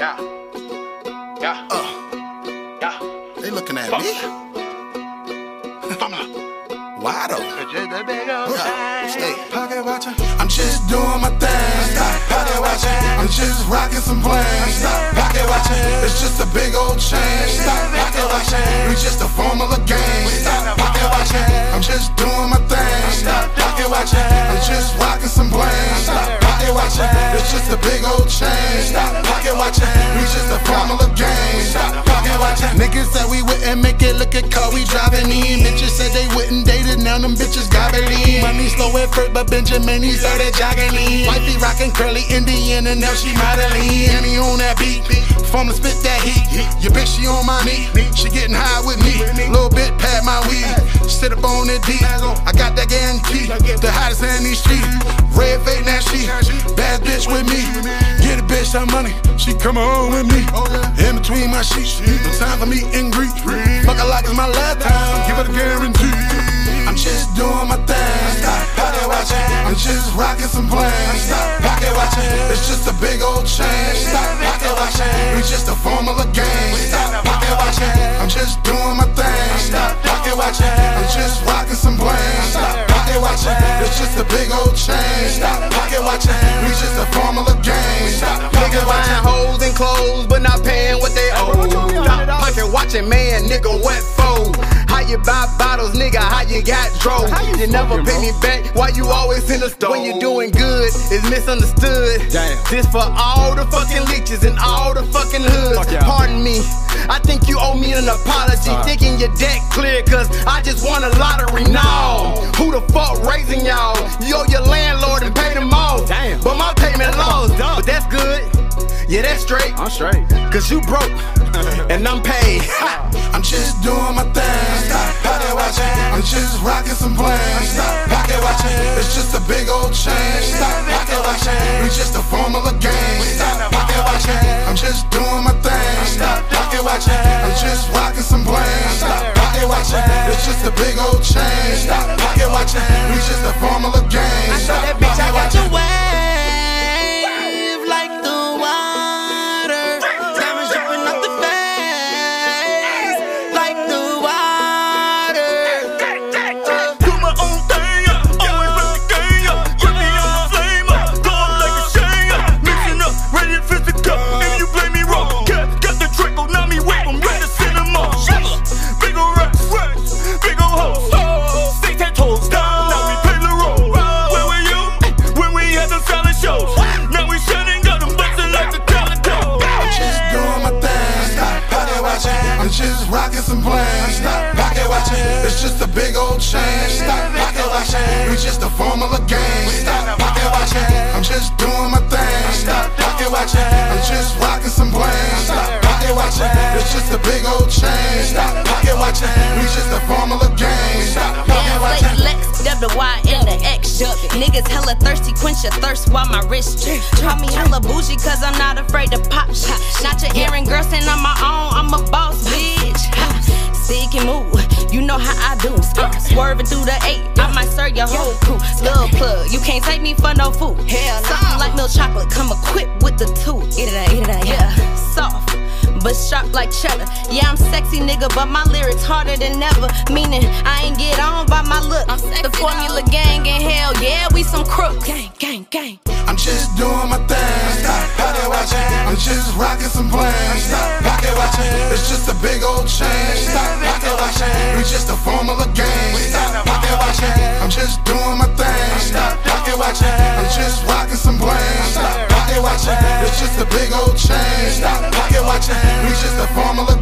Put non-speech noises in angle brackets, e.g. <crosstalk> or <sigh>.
Yeah. Yeah. Uh, Yeah. they looking at Fuck. me. Why though? Hey, pocket watching. I'm just doing my thing. Stop pocket watching. I'm just rocking some planes. Stop pocket watching. It's just a big old chain. Stop pocket watching. We just a Formula Gang. Stop pocket watching. I'm just doing my thing. Stop pocket watching. I'm just rocking some planes. Stop pocket watching. It's just a big old chain. Stop We just a Formula Gang. Stop pocket watching. Niggas said we wouldn't make it. Look at car we driving in. Bitches said they wouldn't date it. Now them bitches gobbling in. Money slow at first, but Benjamin he started jogging in. Wifey rocking curly Indian and now she modeling. And he on that beat. From the spit that heat. Your bitch she on my knee. She getting high with me. Little bit pat my weed. Sit up on it D. I got that guarantee. The hottest in these streets. Red fake now she. Bad bitch with me. Get a money. She come on with me. Oh, in between my sheets. No time for me and greet. Fuck her like it's my last time. Give it a guarantee. I'm just doing my thing. Stop pocket watching. I'm just rocking some planes. Stop pocket watching. It's just a big old chain. Stop pocket watching. We just a Formula Gang. Stop pocket watching. I'm just doing my thing. Stop pocket watching. I'm just rocking watching. It's just a big old chain. Stop pocket watching. We just a Formula Gang. Stop pocket watching. hoes and clothes, but not paying what they owe. Stop pocket watching, man, nigga, what for? How you buy bottles, nigga? How you got drove? You never pay me back. Why you always in the store? When you doing good, it's misunderstood. Damn. This for all the fucking leeches and all the fucking hoods. Fuck yeah. Pardon me. I think you owe me an apology. Thinking your debt clear, cause I just won a lottery. No. Fuck raising y'all? You owe your landlord and pay them off. Damn. But my payment lost. But that's good. Yeah, that's straight. I'm straight. Cause you broke <laughs> and I'm paid. <laughs> I'm just doing my thing. Stop pocket watching. I'm just rocking some planes. Stop pocket watching. It's just a big old chain. Stop pocket watching. We just a Formula Gang. Stop pocket watching. I'm just doing my thing. Stop pocket watching. I'm just rocking some planes. Stop pocket watching. It's just a big old chain. Stop. We just big old chain. Stop pocket watching. We just a Formula Gang. Stop pocket watching. I'm just doing my thing. Stop pocket watching. I'm just rocking some planes. Stop pocket watching. It's just a big old chain. Stop pocket watching. We just a Formula Gang. Stop pocket watching. Lex, Lex, W Y and the X. Niggas hella thirsty, quench your thirst while my wrist. Call me hella bougie, cause I'm not afraid to pop shit. Not your errand girl, stand on my own, Swerving through the eight, I might serve your whole crew. Little plug, you can't take me for no food. Something like milk chocolate, come equipped with the two. Eat it out, eat it out, yeah. Soft but sharp like cheddar. Yeah, I'm sexy, nigga, but my lyrics harder than ever. Meaning, I ain't get on by my look. I'm sexy, The formula gang in hell, yeah, we some crooks. Gang, gang, gang. I'm just doing my thing. Stop pocket watching. I'm just rocking some planes. Stop pocket watching. It's just a big old chain. Stop pocket watching. We just a formula watching. It's just a big old chain. Stop pocket watching. We just a formula